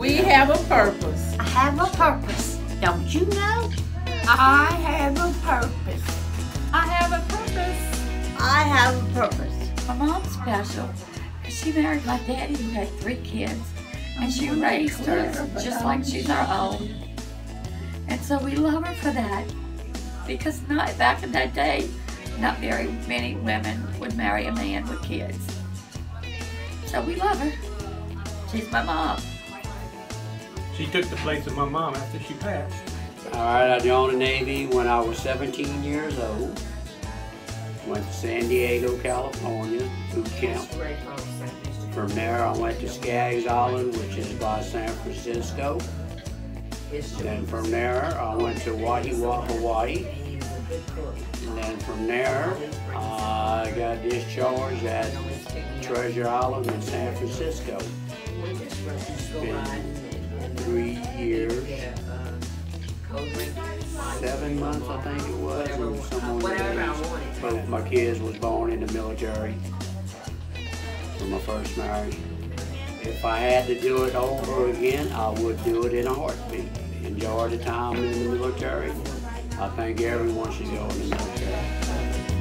We have a purpose. I have a purpose. Don't you know? I have a purpose. I have a purpose. I have a purpose. My mom's special. She married my daddy who had three kids, and she oh, raised her just like she's our own. And so we love her for that, because not back in that day, not very many women would marry a man with kids. So we love her. She's my mom. She took the place of my mom after she passed. All right, I joined the Navy when I was 17 years old. Went to San Diego, California, boot camp. From there, I went to Skaggs Island, which is by San Francisco. Then from there, I went to Wahiawa, Hawaii. And then from there, I got discharged at Treasure Island in San Francisco. Been seven months, I think it was, and some more days. Both my kids was born in the military from my first marriage. If I had to do it over again, I would do it in a heartbeat. Enjoy the time in the military. I think everyone should go in the military.